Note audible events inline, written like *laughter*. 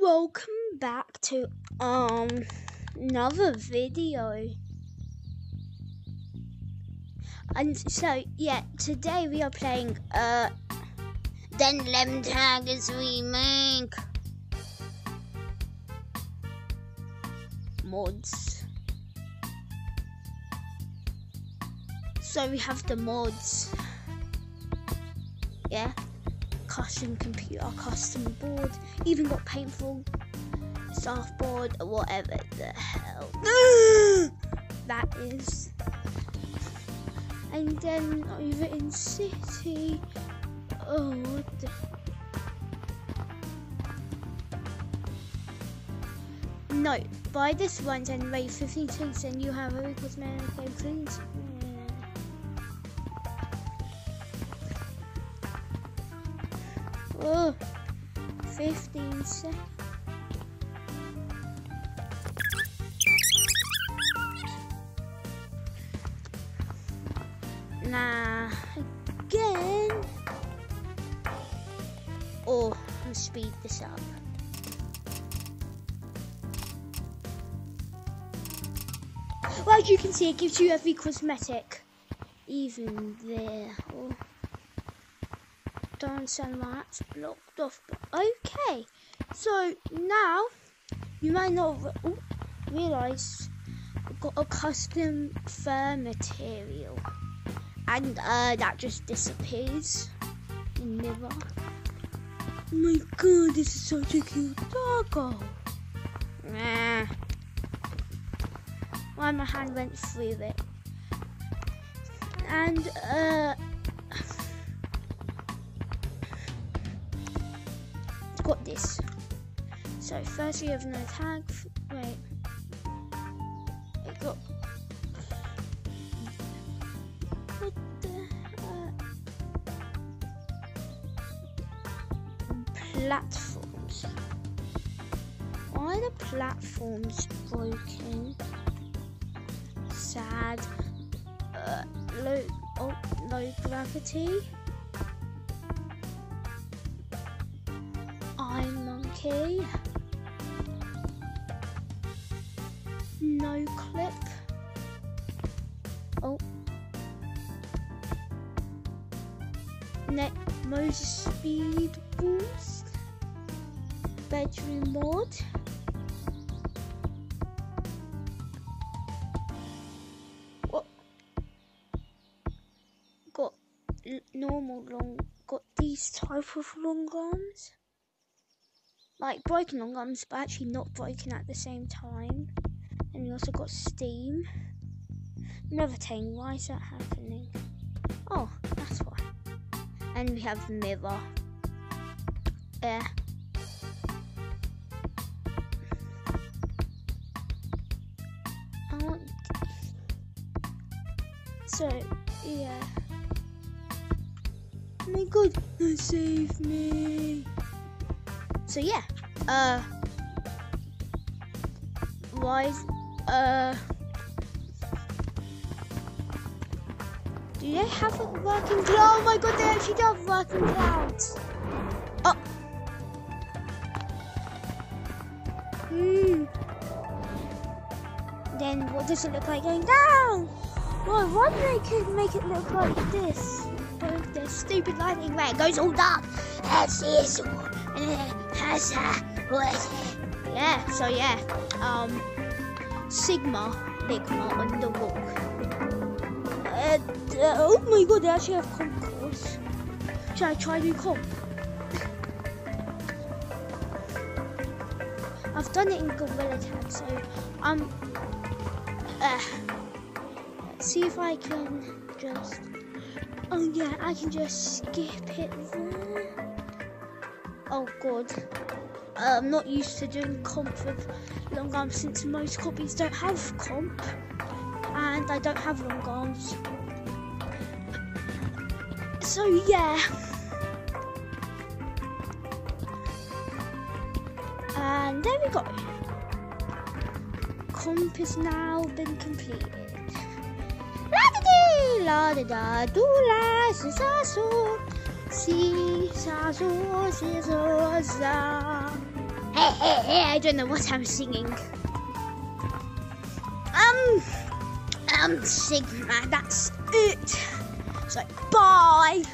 welcome back to um another video. And so yeah, today we are playing uh Den Lem Tigers remake mods. So we have the mods. Yeah custom computer, custom board, even got painful surfboard or whatever the hell *gasps* that is. And then over in city, oh what the No, buy this one and wait 15 cents and you have a cosmetic cleanse. Oh, 15 seconds. Nah, again. Oh, I'll speed this up. Well, as you can see, it gives you every cosmetic, even there. Oh don't understand why that's blocked off. But okay, so now you might not re realise I've got a custom fur material, and uh, that just disappears in mirror. Oh my god, this is such a cute doggo. Nah. Why my hand went through it. And uh got this. So first we have no tag. Wait, it got. What the platforms. Why are the platforms broken? Sad. Uh, low, oh, low gravity. Okay. No clip. Oh. Net Moses speed boost. Bedroom mod. What? Got normal long. Got these type of long arms like broken long arms, but actually not broken at the same time. And we also got steam. Another thing, why is that happening? Oh, that's why. And we have mirror. Yeah. So, yeah. Oh my god, save me. So yeah, uh, why, uh, do they have a working cloud? Oh my god, they actually do have working clouds. Oh. Hmm. Then what does it look like going down? Well, why do they could make it look like this? Both the stupid lightning where it goes all dark. That's this. Yeah, so yeah. Um, Sigma, Ligma on the wall. Uh, oh my god, they actually have comp course. Should I try new comp? I've done it in Gorilla Tag, so um, uh, see if I can just. Oh yeah, I can just skip it there. Oh god. I'm not used to doing comp with long arms since most copies don't have comp. And I don't have long arms. So yeah. And there we go. Comp has now been completed. La da dee, la da da, do la, so. Si, sa, so, si, so, sa. Hey! I don't know what I'm singing. Um, um, Sigma, that's it. So, bye.